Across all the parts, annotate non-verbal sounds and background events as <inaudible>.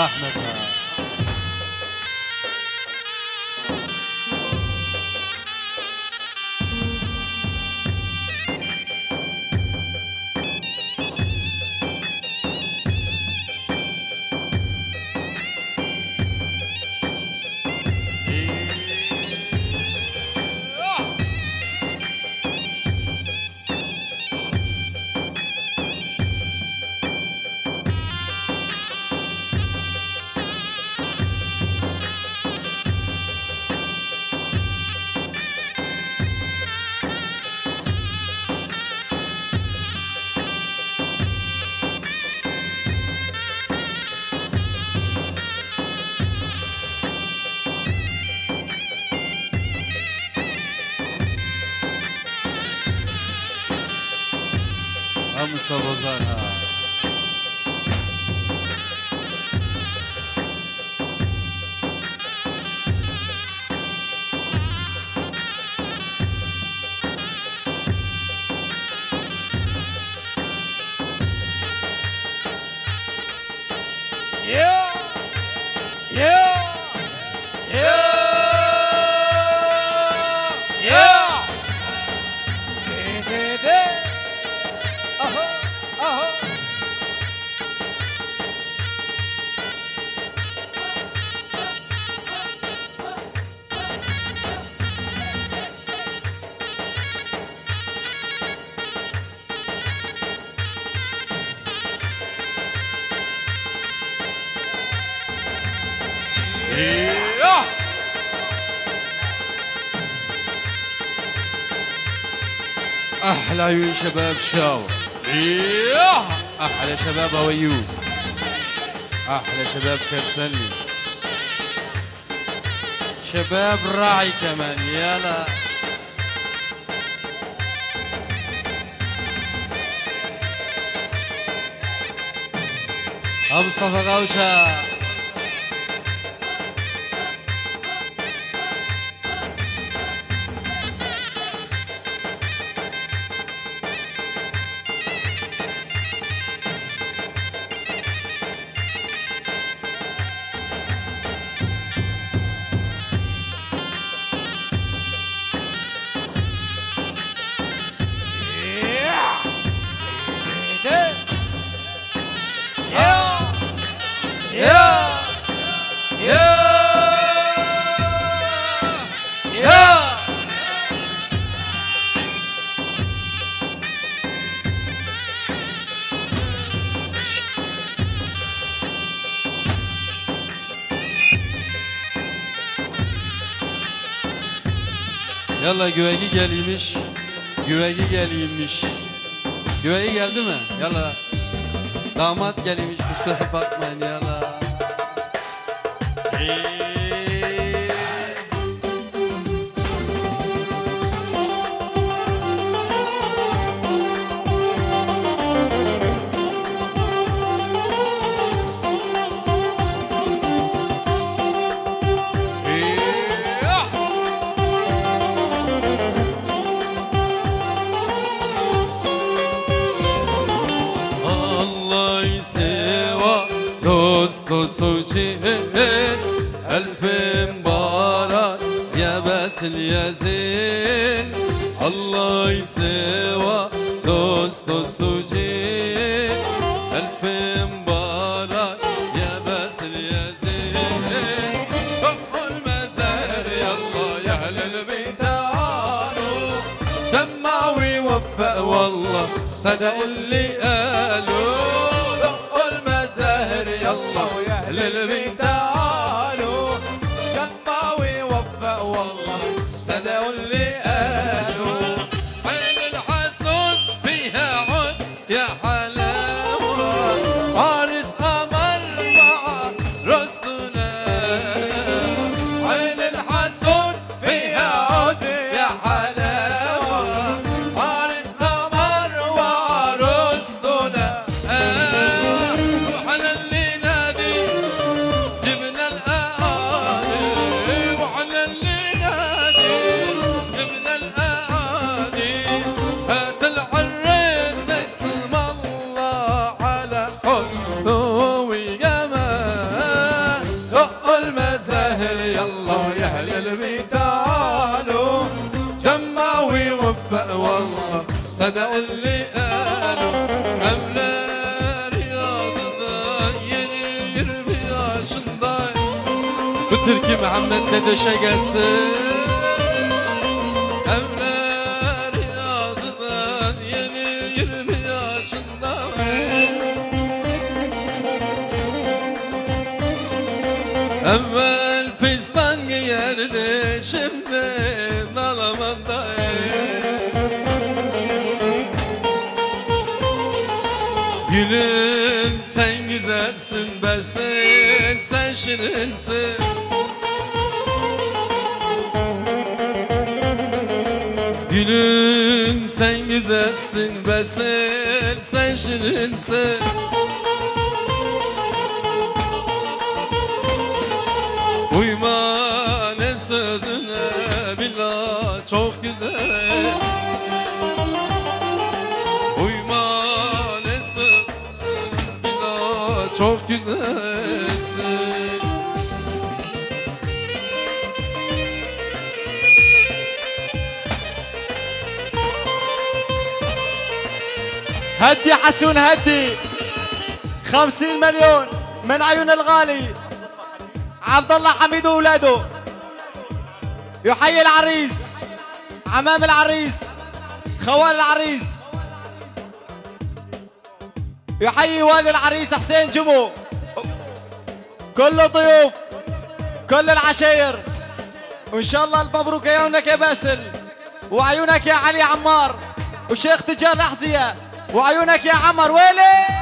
Ahmet أحلى شباب شاو. ياه! أحلى شباب هويو أحلى شباب كرسلي شباب راعي كمان. يلا أبو مصطفى غوشة. güvegi geliymiş. Güvegi geliymiş. Güvegi geldi mi? Yalla. Damat geliymiş kusura bakmayın yalla. وجهك ألف مبارك يا باسل يا زين. الاهل يلا يا أهل الميدان جمع ويوفق والله صدق اللي قالوا. أملأ رياض يرمي عشان ضايع بتركي محمد ندى شقاسي Gülüm sen güzelsin bensin sen şirinsin. Gülüm sen güzelsin bensin sen şirinsin هدي حسون هدي. خمسين مليون من عيون الغالي. عبد الله حميد وولاده. يحيي العريس عمام العريس خوال العريس. يحيي والي العريس حسين جمو. كل ضيوف كل العشاير وإن شاء الله المبروك عيونك يا باسل وعيونك يا علي عمار. وشيخ تجار الأحذية. وعيونك يا عمر ويلي؟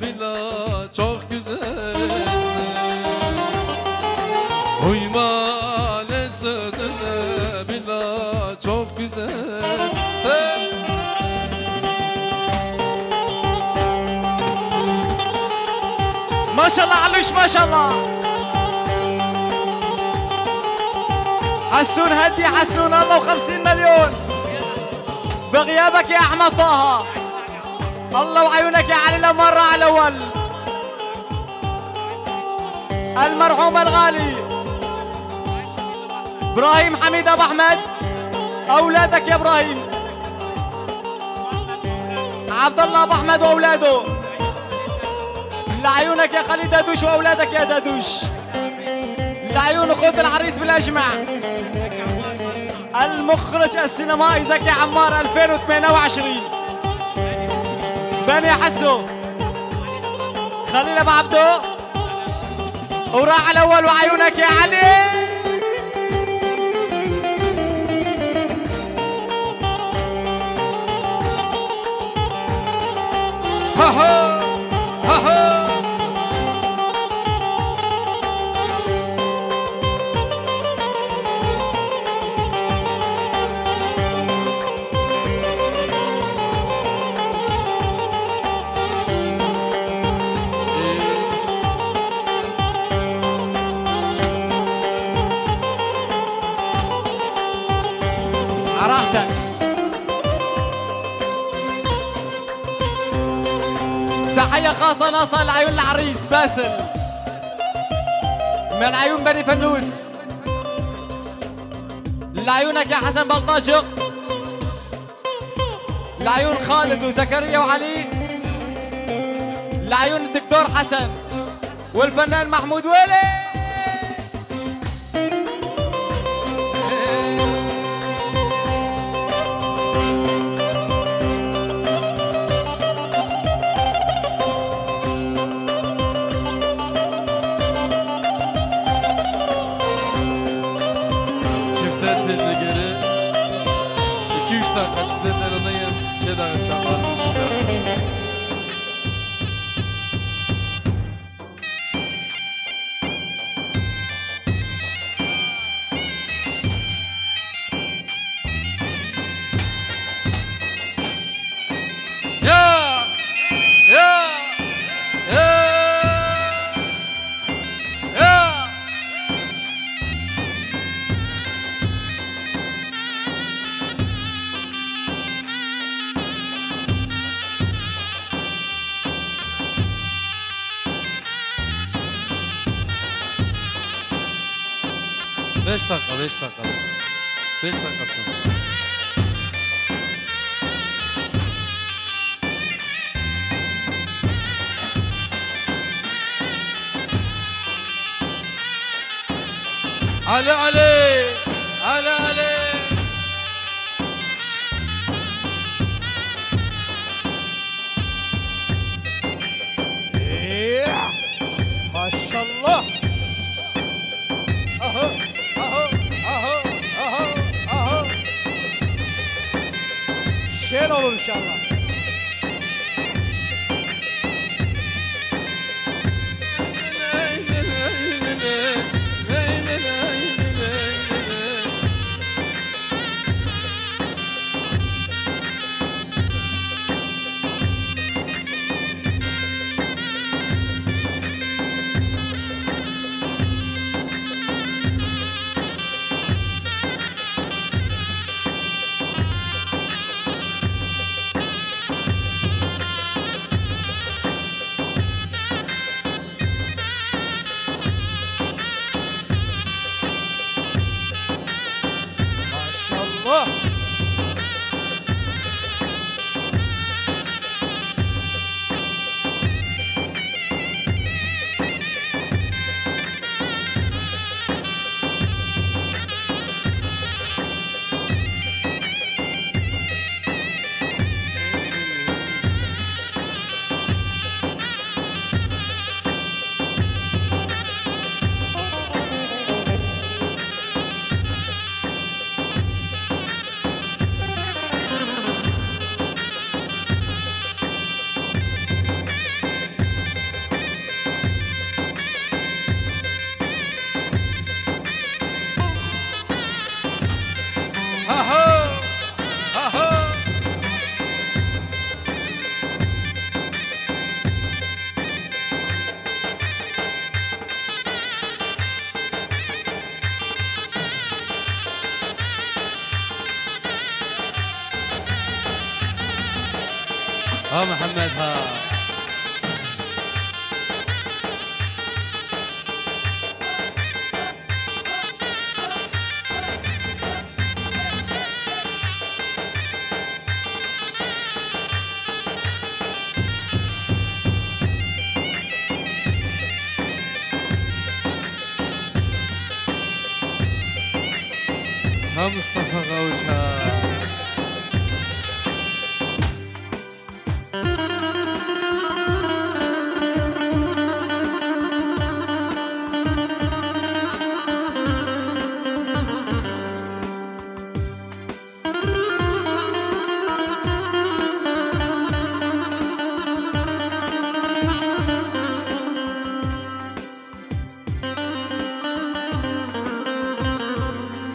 billah çok güzelsin Uyma ne sözüne billah çok güzelsin Maşallah Alüş maşallah حسون هدي حسون الله وخمسين مليون بغيابك يا أحمد طه الله وعيونك يا علي لمرة على الأول. المرحوم الغالي. إبراهيم حميد أبو أحمد. أولادك يا إبراهيم. عبد الله أبو أحمد وأولاده. لعيونك يا خالد دادوش وأولادك يا دادوش. لعيون اخوة العريس بالاجمع المخرج السينمائي زكي عمار 2028 بني حسو خليل ابو عبدو. وراح الأول وعيونك يا علي. Ha ha ha ha تحية خاصة ناصر لعيون العريس باسل. من عيون بني فنوس لعيونك يا حسن بلطاجق لعيون خالد وزكريا وعلي. لعيون الدكتور حسن والفنان محمود ويلي.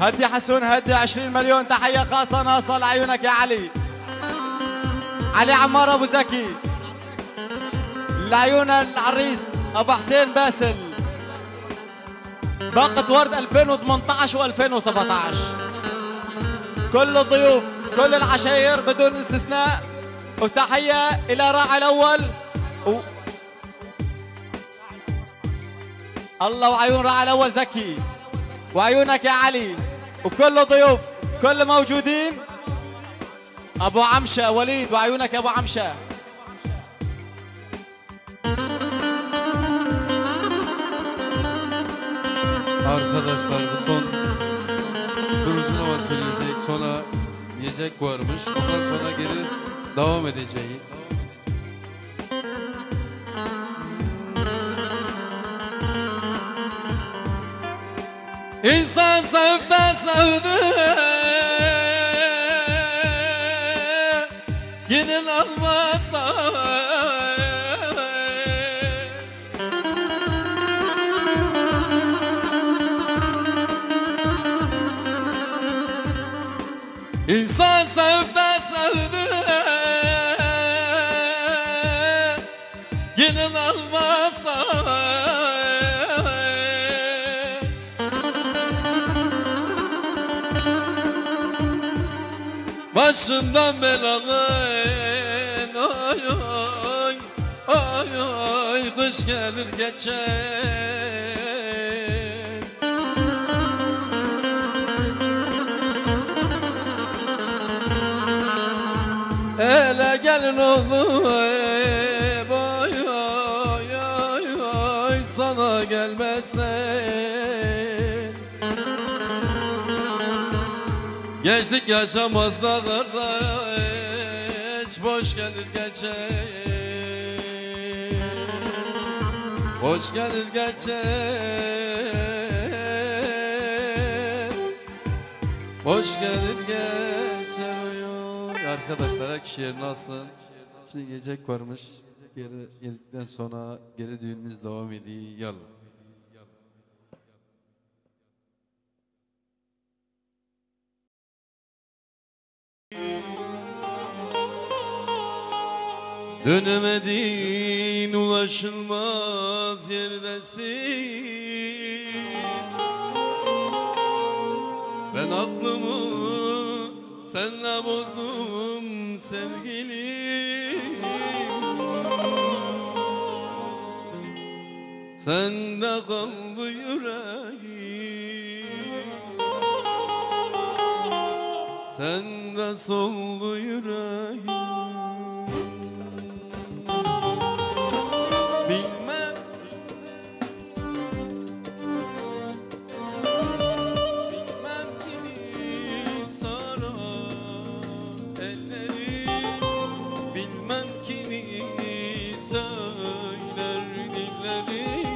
هدي حسون هدي 20 مليون. تحية خاصة ناصة لعيونك يا علي. علي عمار أبو زكي. لعيون العريس أبو حسين باسل. باقة ورد 2018 و2017 كل الضيوف كل العشاير بدون استثناء. وتحية إلى راعي الأول. و... الله وعيون راعي الأول زكي. وعيونك يا علي. وكل ضيوف كل موجودين ابو عمشه وليد وعيونك يا ابو عمشه Arkadaşlar bu son bir uzun hava söyleyecek. Sonra yiyecek varmış. Ondan sonra geri devam edeceği. İnsan sevde sevdi. Yine almasa Başından belanın Ay ay Ay ay Kış gelir geçer. Hele gelin oğlum Ay ay ay ay Sana gelmezsen Geçtik yaşamaz da kardeş Boş gelir geçer Boş gelir geçer Boş gelir geçer oy oy. Arkadaşlar her kişi yerine alsın. Şimdi gelecek varmış. Geri geldikten sonra geri düğünümüz devam ediyor. Yallah Dönemedin ulaşılmaz yerdesin. Ben aklımı senle bozdum sevgilim Sende kaldı yüreğim Sende soldu yüreğim. Bilmem. Bilmem kimi sarar ellerim Bilmem kimi söyler dillerim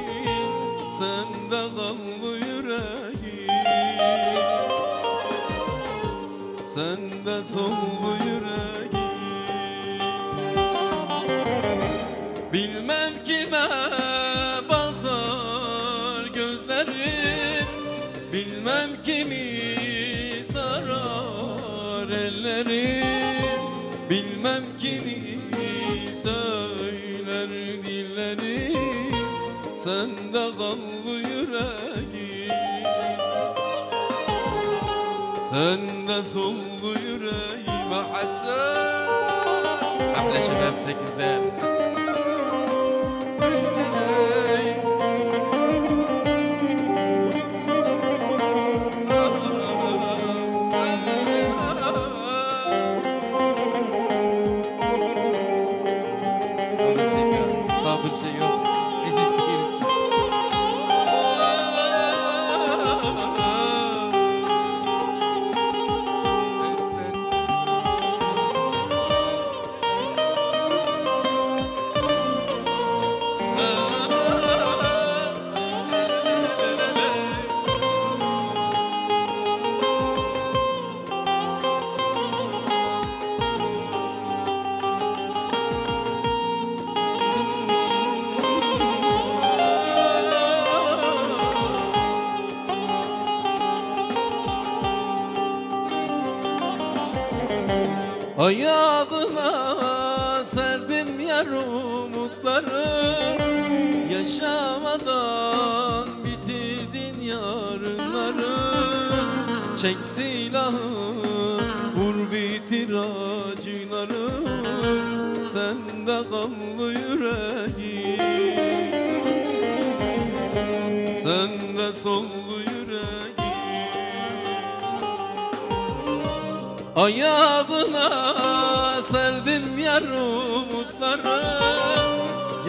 Sende kaldı yüreğim Soldu yüreğim Bilmem kime bakar gözlerim. Bilmem kimi sarar ellerim. Bilmem kimi söyler dillerim. Sende kaldı yüreğim Sende soldu yüreğim Hasan Hamle şebap sekizden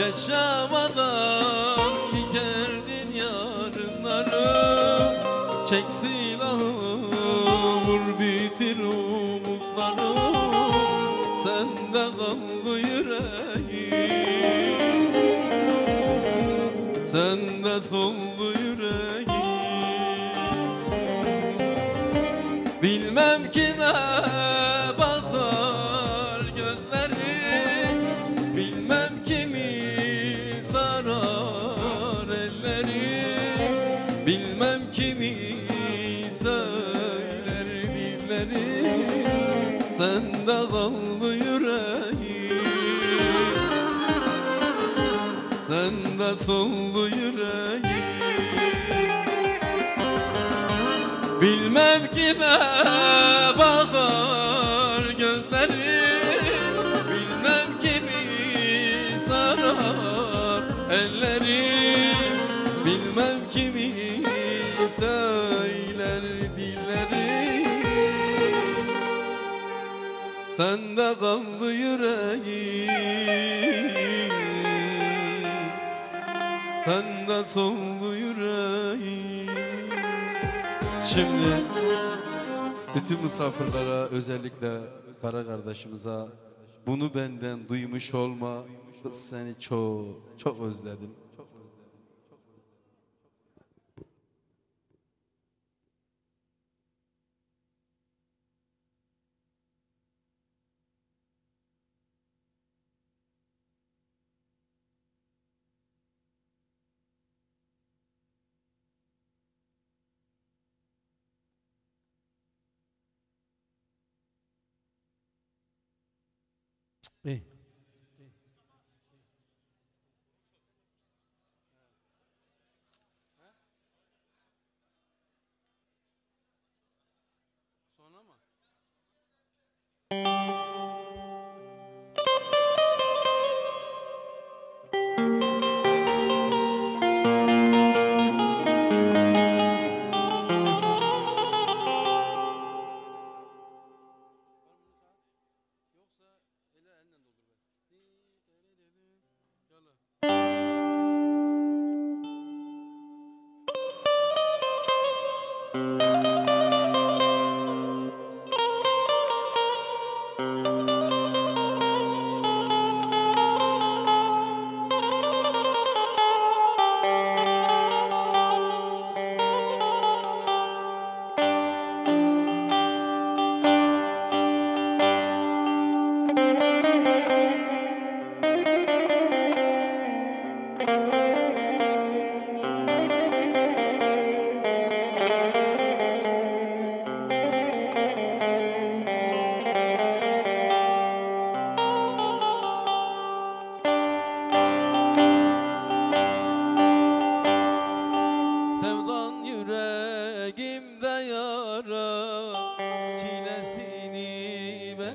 Yaşamadan giderdin yarınları. Çek silahı vur bitir umutları. Sende kaldı yüreğim. Sende soldu yüreğim. Bilmem kime Sende kaldı yüreğim. Sende soldu yüreğim. Bilmem kime bakar Sende kaldı yüreğim Sende soldu yüreğim Şimdi bütün misafirlere özellikle Kara kardeşimize bunu benden duymuş olma seni çok çok özledim. İyi. Sonra mı?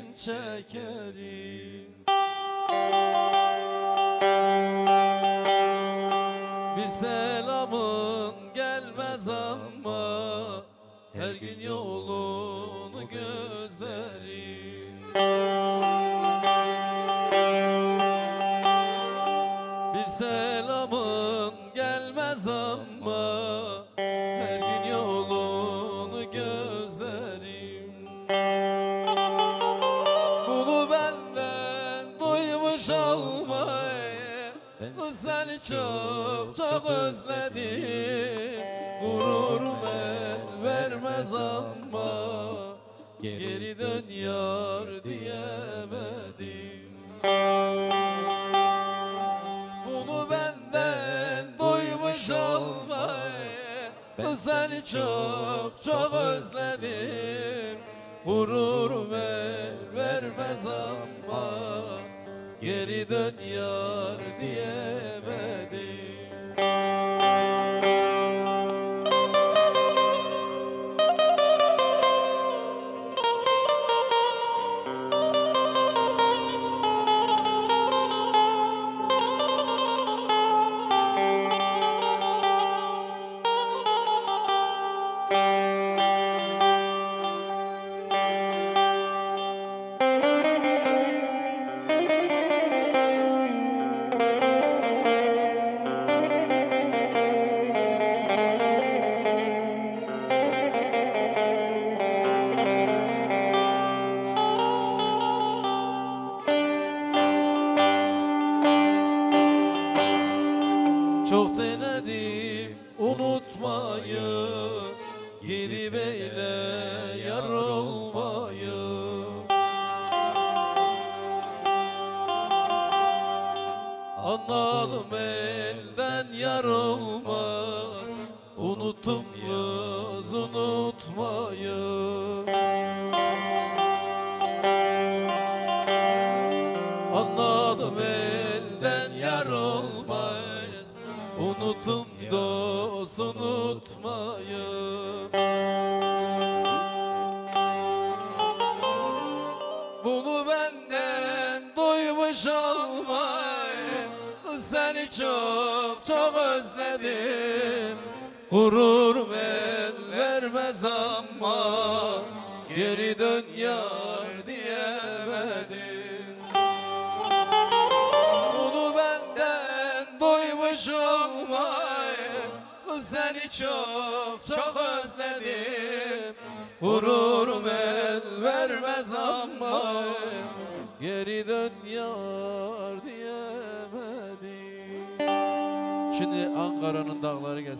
Ben çekerim. Bir selamın gelmez ama Her gün yolunu gözlerim. Bir selamın çok çok özledim. Gururum el vermez ama Geri dön yar diyemedim. Bunu benden duymuş olmayı Seni çok çok özledim. Gururum el vermez ama Geri dön yar diyemedim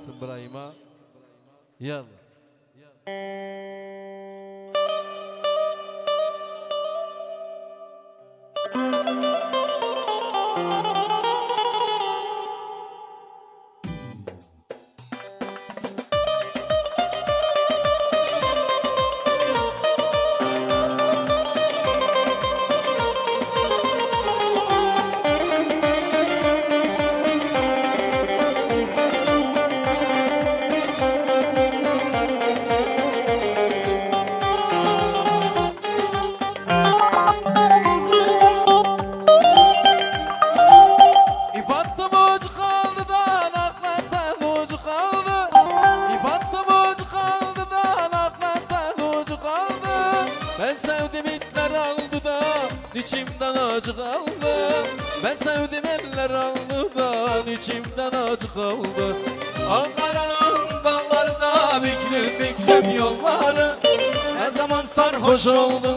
الراس إبراهيم. يلا. Hoje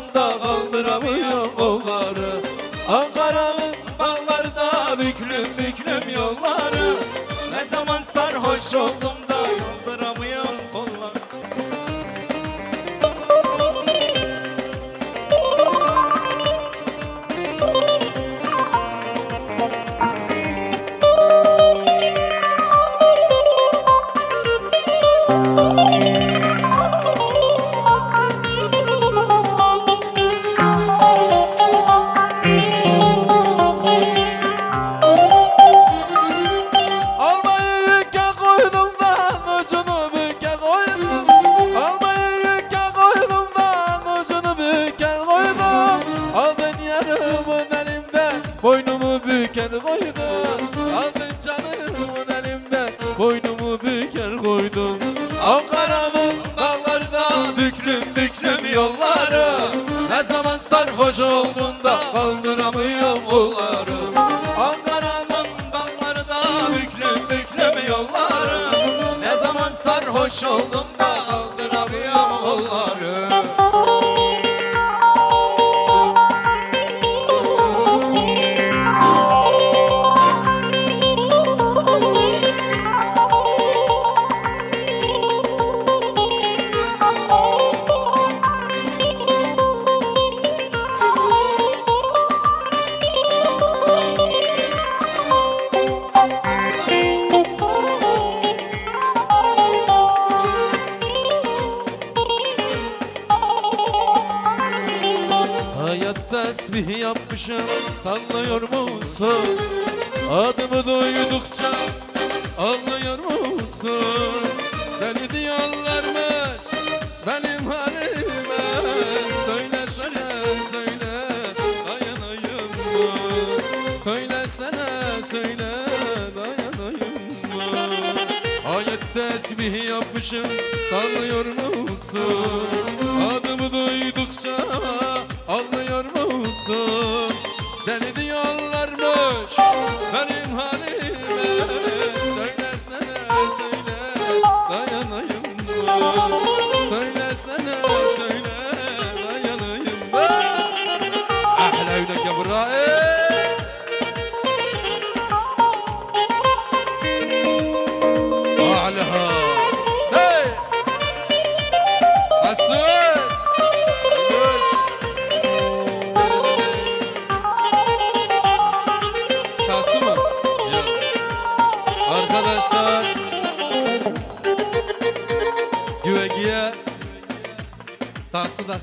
sarhoş oldun da kaldıramıyorum kolları. Ankara'nın dalları da büklüm büklüm yolları. Ne zaman sarhoş oldum da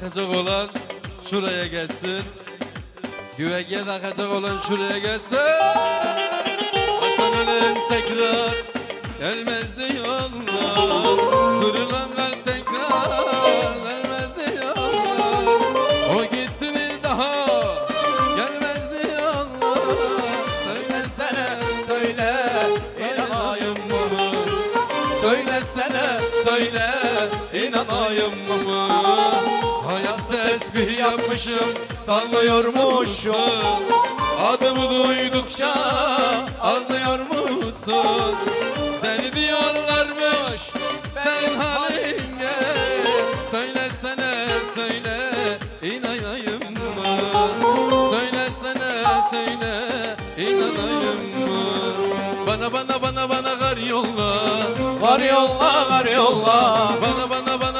takacak olan şuraya gelsin. Güvegiye takacak olan şuraya gelsin. Baştan ölen tekrar gelmez diyorlar. Kırılan kalp tekrar gelmez diyorlar. O gitti bir daha gelmez diyorlar. Söylesene söyle inanayım mı? Söylesene söyle inanayım mı? Hayat tesbih yapmışım sallıyormuşum Adımı duydukça anlıyor musun? Deli diyorlarmış senin haline Söylesene söyle inanayım mı? Söylesene söyle inanayım mı? Bana bana bana bana kar yolla Var yolla var yolla Bana bana bana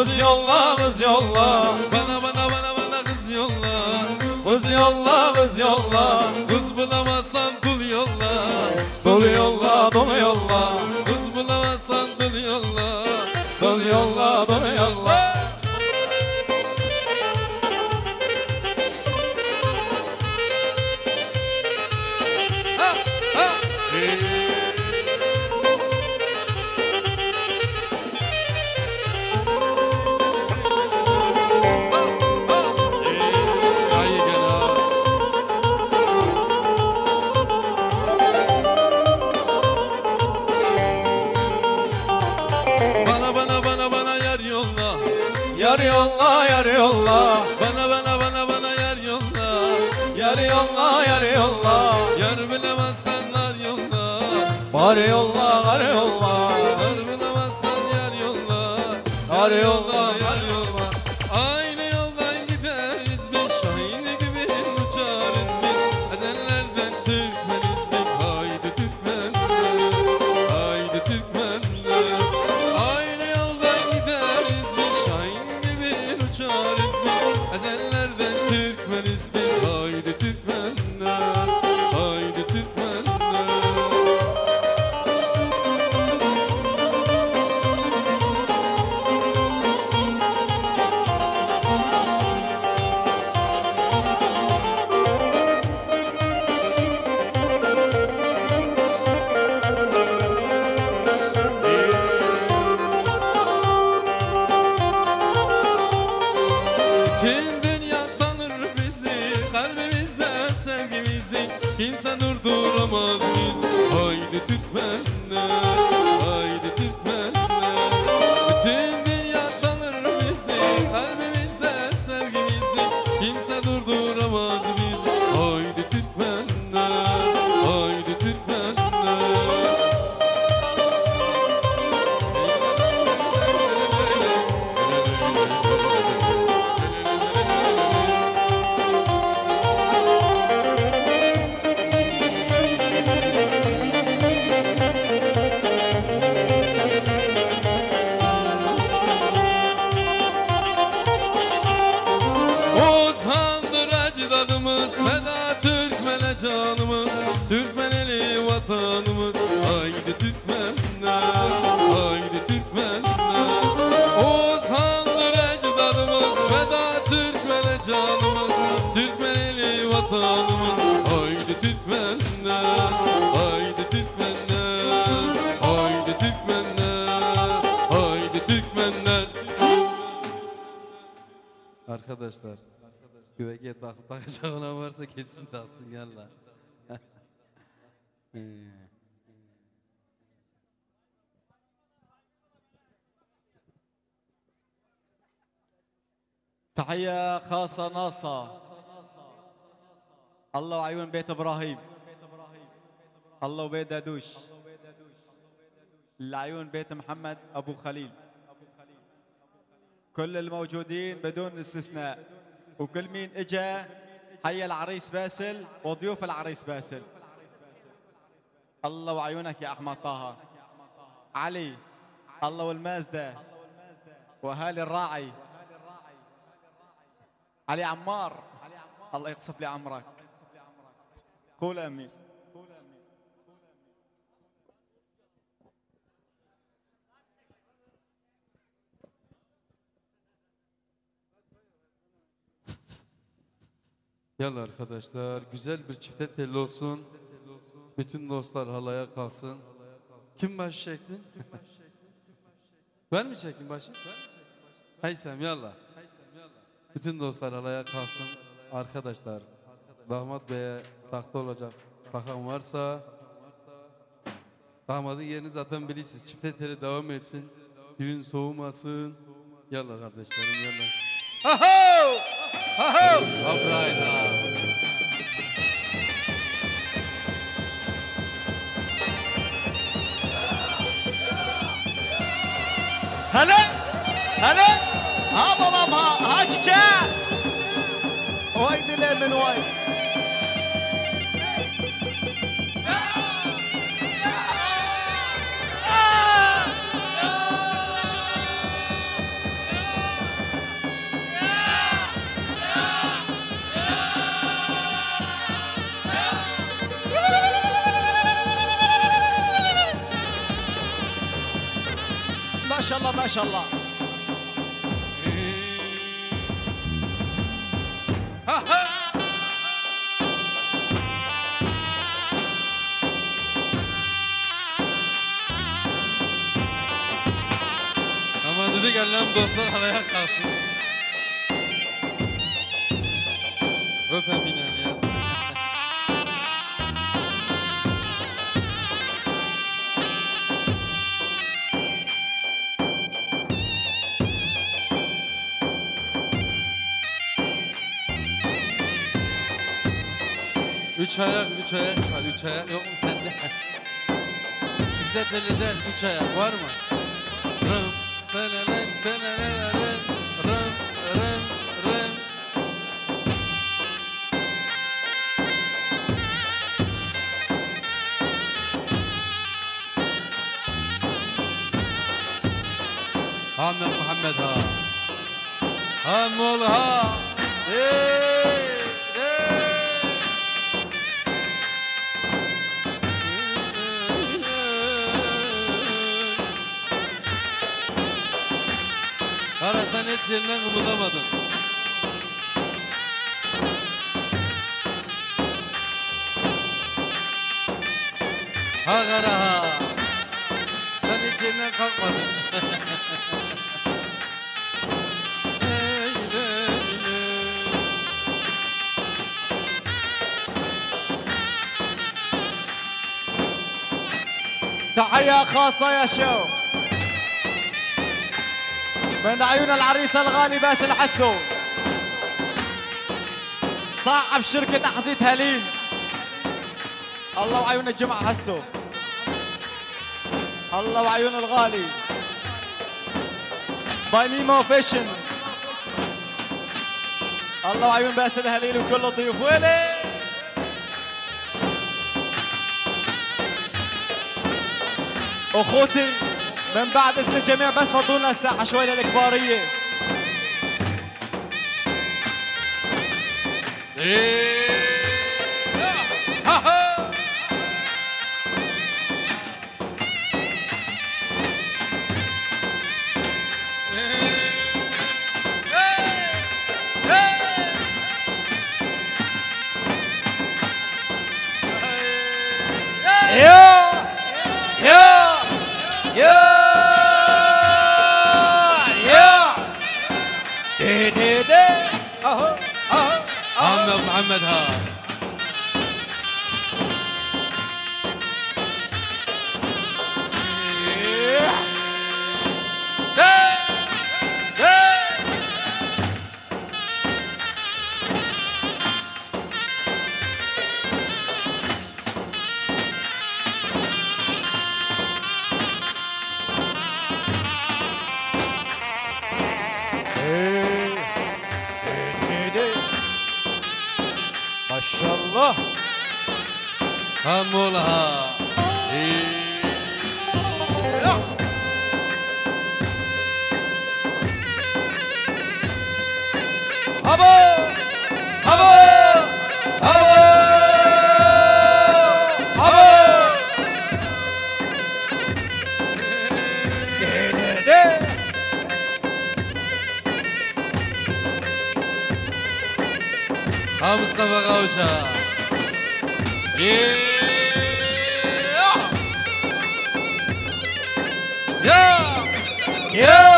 Kız yolla kız yolla. Bana bana bana bana kız yolla. Kız yolla kız yolla. Kız bulamazsan Ee, <laughs> تحية خاصة ناصة. الله وعيون بيت إبراهيم. الله وبيت دادوش. لعيون بيت محمد أبو خليل. كل الموجودين بدون استثناء. وكل مين إجا حي العريس باسل وضيوف العريس باسل. الله وعيونك يا أحمد طه. علي الله والمازدة. واهالي الراعي. علي عمار الله يقصف لي عمرك. قول آمين. Yallah arkadaşlar güzel bir çifte telli olsun. Bütün dostlar halaya kalsın. Kim baş çeksin? ben mi çekeyim başı? Haysem yallah. Bütün dostlar halaya kalsın. Arkadaşlar damat beye takta olacak bakan varsa damadın yerini zaten bilirsiniz. Çifte teli devam etsin. Düğün soğumasın. Yallah kardeşlerim yallah. Ho ho! هلا هلا ها بابا ها هاجي وايد لمن وايد ما üç ayak yok mu sende? <laughs> Çifte teliden üç ayak var mı? Rım, telelen, telelelen, rım, rım, rım. Ahmet Muhammed ha. Ha mol ha. hiç yerinden kımıldamadın. Ha kara ha. Sen hiç yerinden kalkmadın. Ey, ey, ey. تحية خاصة يا شو من عيون العريس الغالي باسل حسو. صاحب شركة أحذية هليل. الله وعيون الجمعة حسو. الله وعيون الغالي. باي ميمو فيشن. الله وعيون باسل هليل وكل الضيوف. ويلي؟ أخوتي. من بعد اذن الجميع بس فضوا لنا الساحه شوي للكباريه الله همولها هبا هبا هبا هبا ها مصطفى غوشه Yeah. Yeah. Yeah.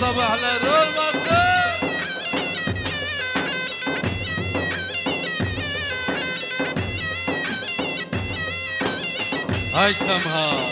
Sabahlar olmasın. Ay Samha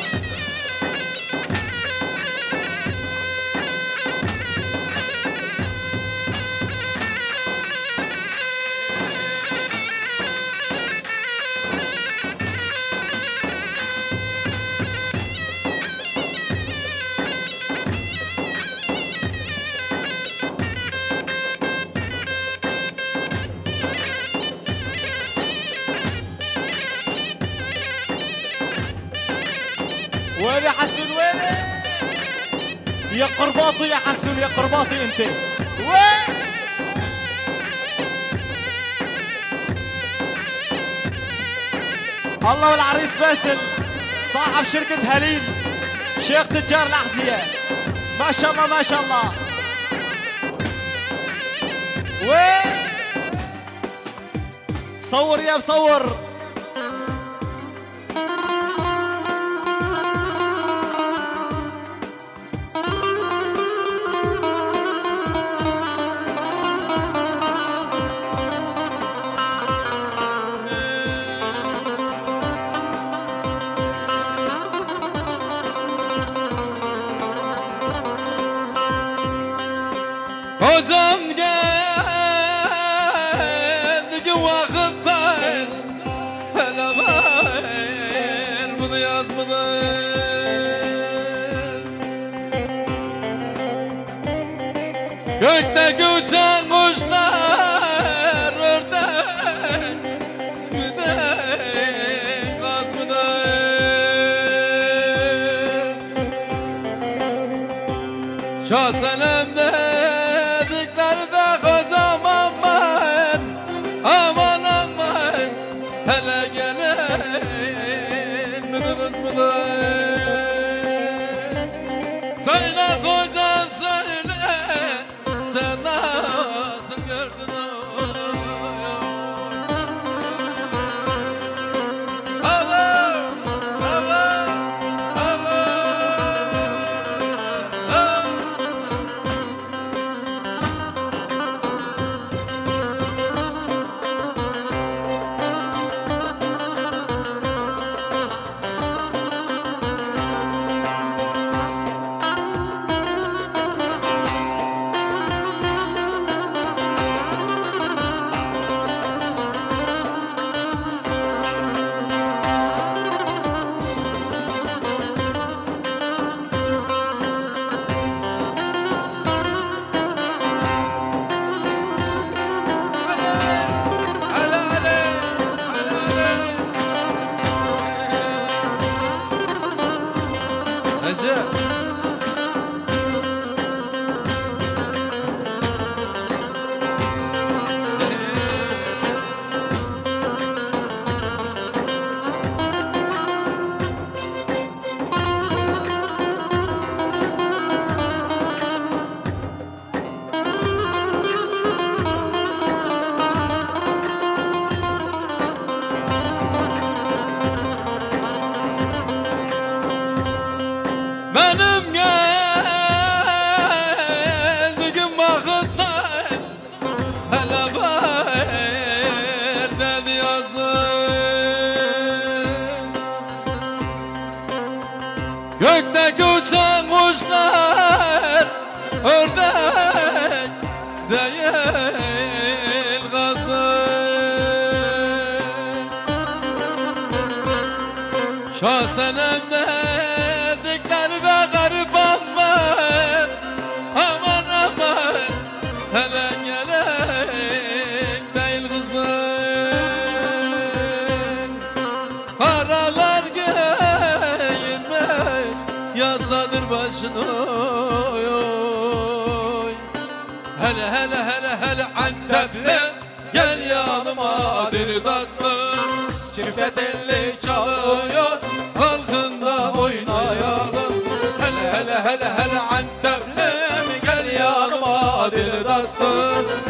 وين؟ الله والعريس باسل صاحب شركة هليل شيخ تجار الأحذية ما شاء الله ما شاء الله. وين؟ صور يا مصور. Gökteki uçan kuşlar ördek Bir de gaz mı da العدب قال يا ما تقدر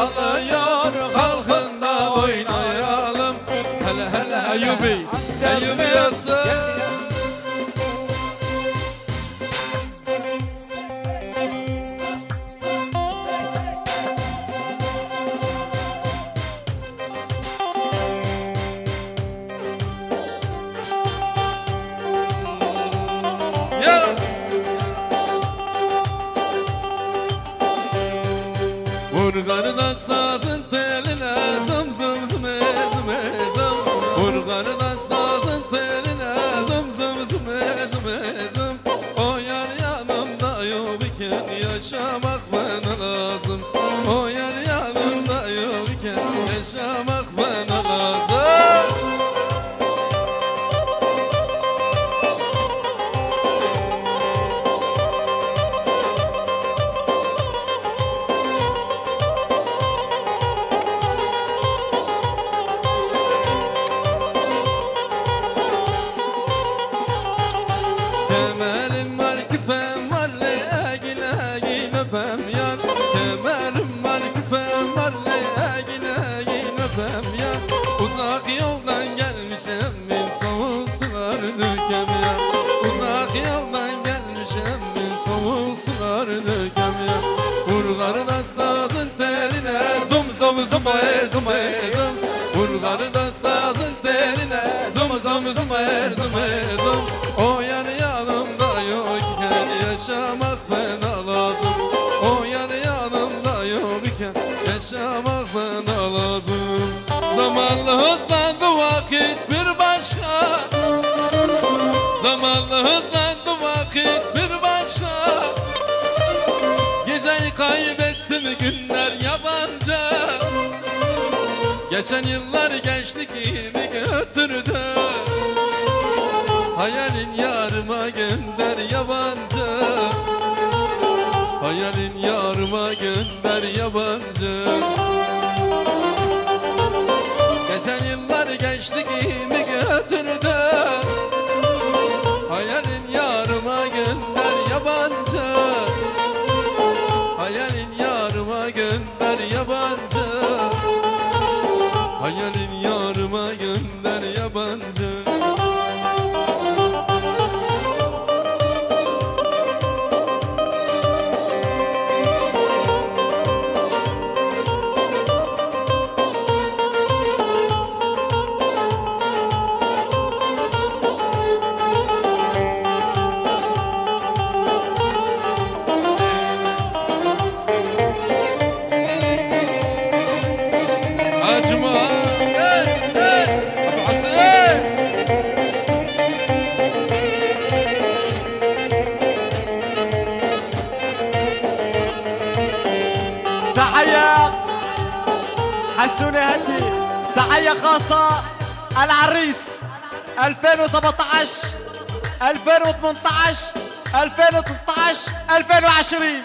Yağlayan yaşamak ben lazım. Zamanla hızlandı vakit bir başka. Zamanla hızlandı vakit bir başka. Geceyi kaybettim günler yabancı. Geçen yıllar gençlik gibi götü خاصة العريس 2017 2018 2019 2020